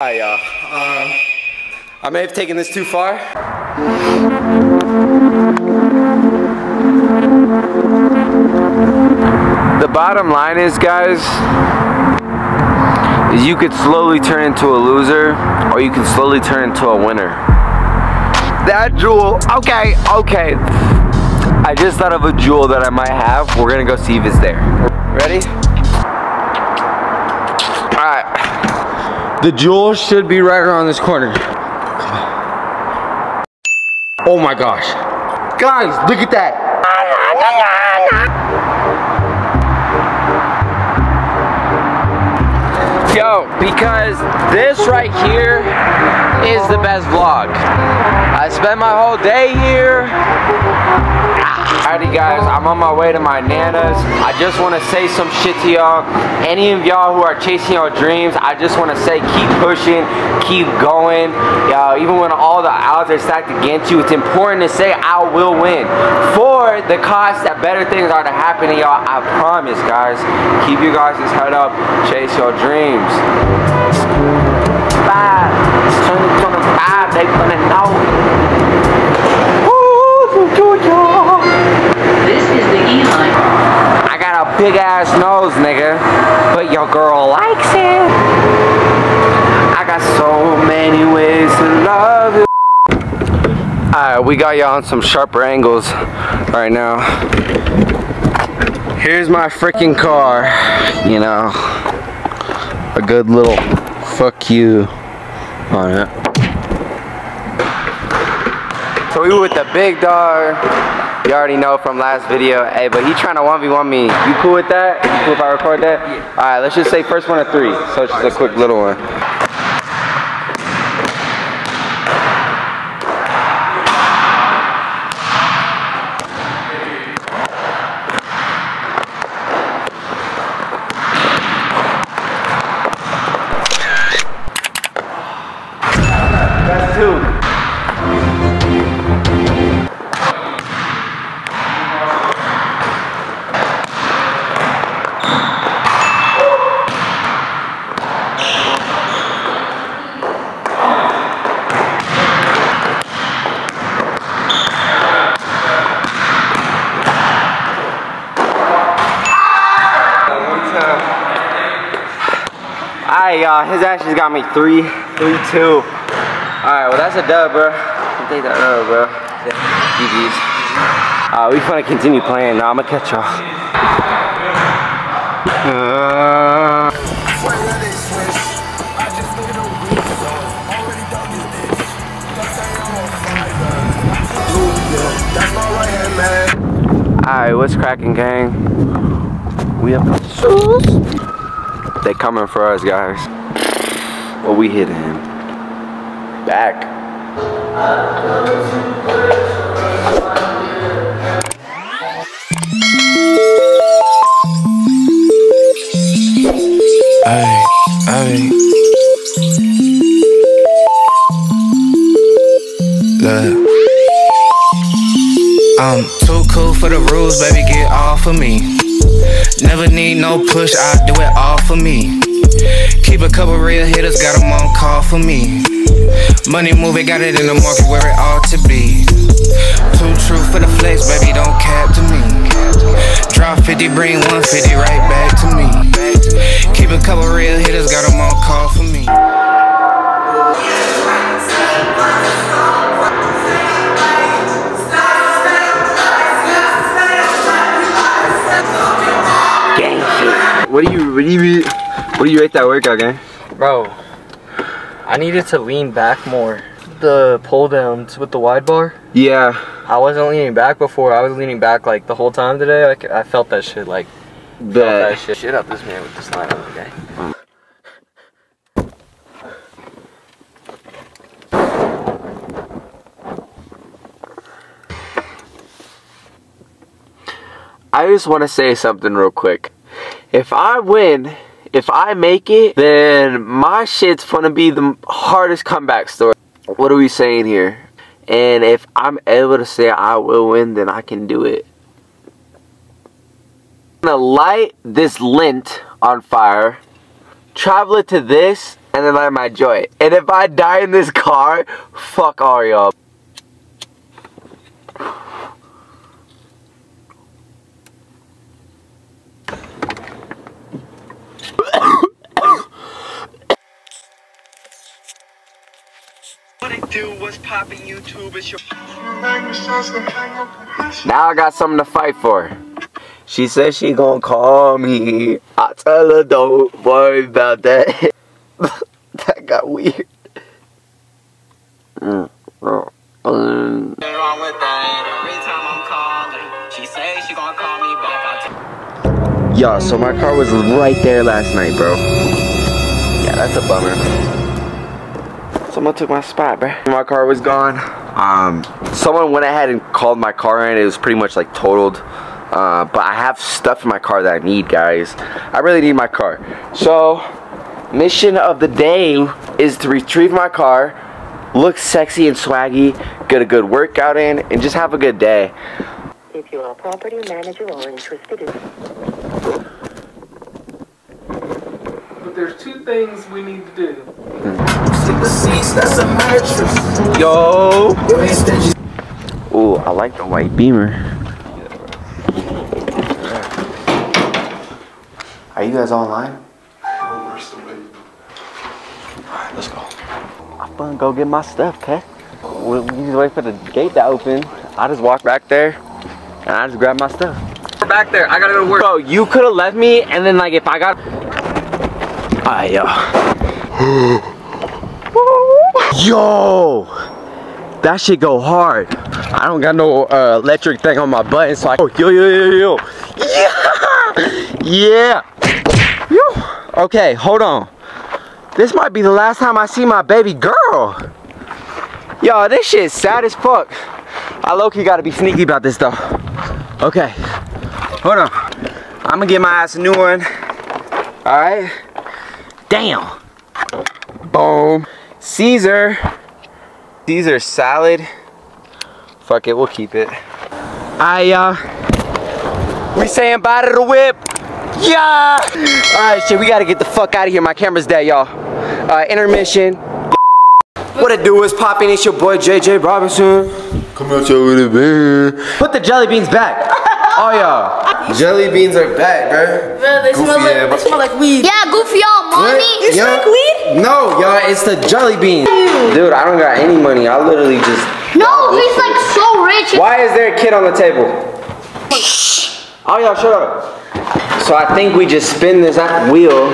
Hi. Um, I may have taken this too far. The bottom line is, guys, is you could slowly turn into a loser, or you can slowly turn into a winner. That jewel, okay, okay. I just thought of a jewel that I might have. We're gonna go see if it's there. Ready? The jewel should be right around this corner. Oh my gosh. Guys, look at that. Yo, because this right here is the best vlog. I spent my whole day here. Alrighty guys, I'm on my way to my nana's. I just want to say some shit to y'all. Any of y'all who are chasing your dreams, I just want to say keep pushing, keep going. Y'all, even when all the odds are stacked against you, it's important to say I will win. For the cost that better things are to happen to y'all, I promise guys. Keep you guys' head up, chase your dreams. Five, 2025, they gonna know. Woo, Georgia. This is the E line. I got a big ass nose, nigga. But your girl likes it. I got so many ways to love you. Alright, we got y'all on some sharper angles right now. Here's my freaking car. You know, a good little fuck you on it. So we with the big dog. You already know from last video. Hey, but he trying to 1v1 me. You cool with that? You cool if I record that? Yeah. Alright, let's just say first one of three. So it's just a quick little one. Alright, y'all. His actions got me three, three, two. Alright, well, that's a dub, bro. Take that dub, bro. GG's. Uh, we finna continue playing. Now I'm gonna catch y'all. Uh, Alright, what's cracking, gang? We up They coming for us, guys. Well, we hitting. Back. Ay, ay. Look. I'm too cool for the rules, baby, get off of me. Never need no push, I do it all for me. Keep a couple real hitters, got them on call for me. Money moving, got it in the market where it ought to be. Too true for the flex, baby, don't cap to me. Drop 50, bring 150 right back to me. Keep a couple real hitters, got them on call for me. What do you, what do you, what do you rate that workout, gang? Bro, I needed to lean back more. The pull downs with the wide bar, Yeah. I wasn't leaning back before. I was leaning back like the whole time today. Like I felt that shit. Like that shit. Shit up this man with this line on the guy. I just want to say something real quick. If I win, if I make it, then my shit's gonna be the hardest comeback story. What are we saying here? And if I'm able to say I will win, then I can do it. I'm gonna light this lint on fire, travel it to this, and then light my joint. And if I die in this car, fuck all y'all. Do? What's poppin' YouTube? It's your Now I got something to fight for. She says she gonna call me. I tell her don't worry about that. that got weird. Mm, mm, mm. Yo, so my car was right there last night, bro. Yeah, that's a bummer. Someone took my spot, bro. My car was gone. Um, someone went ahead and called my car in. It was pretty much like totaled. Uh, but I have stuff in my car that I need, guys. I really need my car. So, mission of the day is to retrieve my car, look sexy and swaggy, get a good workout in, and just have a good day. If you are a property manager or interested in But there's two things we need to do. Yo! Ooh, I like the white beamer. Are you guys online? Alright, let's go. I'm gonna go get my stuff, okay? We, we just wait for the gate to open. I just walk back there and I just grab my stuff. Back there, I gotta go to work. Bro, you could have left me and then like if I got Yo. That shit go hard. I don't got no uh, electric thing on my button, so I oh, yo yo yo yo. Yeah! Yeah! Yo! Okay, hold on. This might be the last time I see my baby girl. Yo, this shit sad as fuck. I low-key gotta be sneaky about this though. Okay. Hold on. I'm gonna get my ass a new one. Alright. Damn. Boom. Caesar. Caesar salad. Fuck it, we'll keep it. I uh we saying bye to the whip. Yeah! Alright, shit, we gotta get the fuck out of here. My camera's dead, y'all. Uh intermission. What it do is popping, it's your boy JJ Robinson. Come out here with it, man. Put the jelly beans back. Oh yeah. Jelly beans are back, bro. Bro, they Goofy, yeah, like but- they smell like weed. Yeah, goofy y'all, mommy. You Yeah. smoke weed? No, y'all, it's the jelly beans. Dude, I don't got any money. I literally just. No, he's like so rich. Why is there a kid on the table? Shh. Oh, y'all, shut up. So I think we just spin this wheel,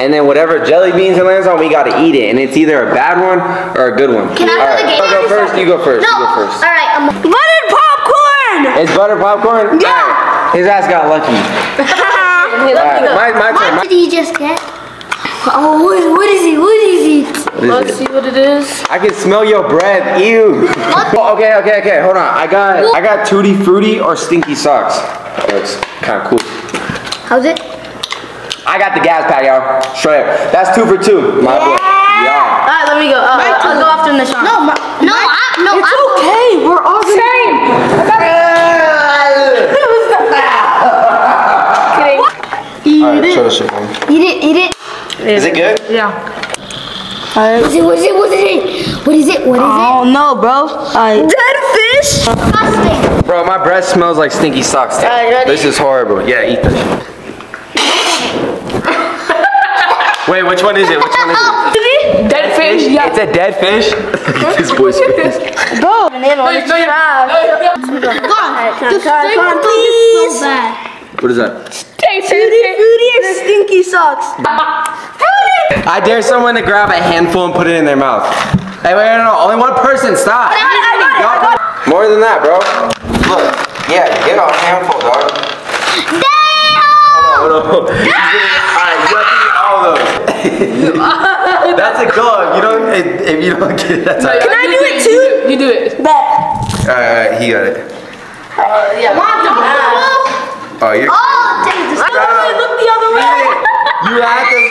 and then whatever jelly beans it lands on, we gotta eat it, and it's either a bad one or a good one. Can I All play the game? I'll go first. You go first. No. You go first. All right, I'm. Buttered popcorn! It's butter popcorn. Yeah. Alright, His ass got lucky. Alright, my, my turn. What did he just get? Oh, what, what is he? What is he? My, what Let's it? see what it is. I can smell your breath. Ew. Oh, okay, okay, okay. Hold on. I got I got tutti frutti or stinky socks. That's kind of cool. How's it? I got the gas pack, y'all. Straight up. That's two for two. My boy. Yeah. Alright, let me go. Uh, I'll go after Nishan. No, my, no, I, no, It's I'm, okay. We're all the same. Alright, show the shit, man. Eat it, eat it. Is it good? Yeah. What is it? What is it? What is it? What is it? What is Oh no, bro. Alright. Dead fish. Disgusting. Bro, my breath smells like stinky socks. too. Alright, ready? This is horrible. Yeah, eat this. Wait, which one is it? Which one is it? Dead fish. Yeah. It's a dead fish. this boy's face. Bro. Banana. It's trash. Come on. Come on, The come on, stink come on, is please. so bad. What is that? Tutti frutti or stinky socks? I dare someone to grab a handful and put it in their mouth. Hey, wait, no, no, only one person. Stop. I got it, I got it. More than that, bro. Look. Yeah, get a handful, dog. Damn! Hold on. Alright, you have to eat all of those. that's a goal. If you don't, if, if you don't get it, that's alright. Can I do it too? You do it. Bet. Alright, alright, he got it. Uh, yeah. Come on, don't uh, uh, Oh, you're. Oh, take this. Look the other way. You had this.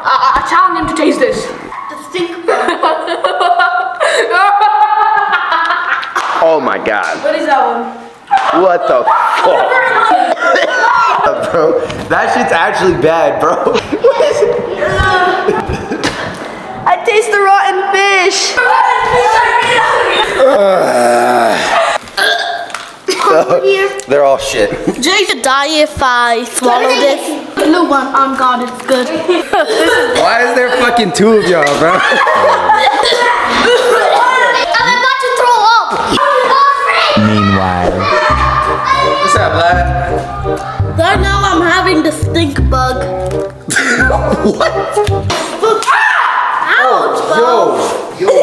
I, I challenge him to taste this. The stink. Oh my god. What is that one? What the fuck? bro. That shit's actually bad, bro. I taste the rotten fish. They're all shit. Jay could die if I swallow this. Blue one, on God, it's good. Why is there fucking two of y'all, bro? I'm about to throw up. Meanwhile. What's up, lad? Right now I'm having the stink bug. what? Ouch, Yo, yo,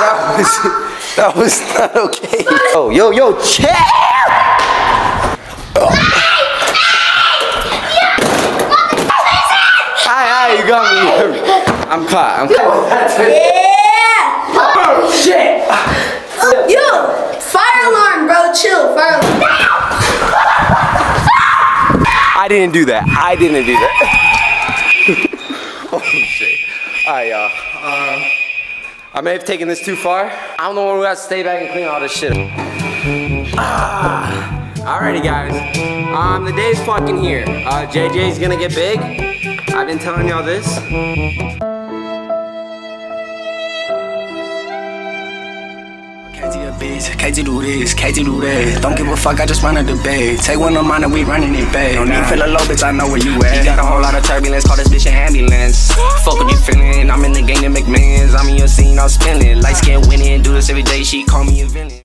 that was that was not okay. Oh, yo, yo, chill. Hi, hi, you got me. I'm caught. I'm caught. Yeah. Oh shit. Yo, fire alarm, bro. Chill, fire alarm. I didn't do that. I didn't do that. oh shit. Alright, y'all. Um, I may have taken this too far. I'm the one who has to stay back and clean all this shit. Ah. Alrighty, guys. Um, the day's fucking here. Uh, JJ's gonna get big. I've been telling y'all this. A bitch, do this, KT do that. Don't give a fuck, I just run a debate. Take one of mine and we running it back. Don't need feel a low, bitch, I know where you at. You got a whole lot of turbulence, call this bitch an ambulance. Fuck what you feeling, I'm in the game to make millions. I'm in your scene, I'm. Light skin winning, do this every day, she call me a villain.